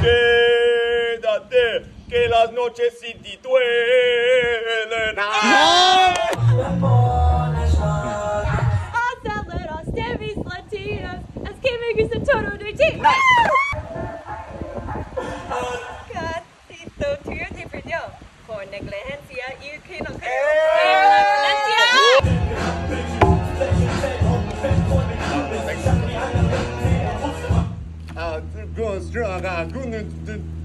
Quédate, que las noches sin ti duelen. Acelera, Stevis Latinas, good, strong, good,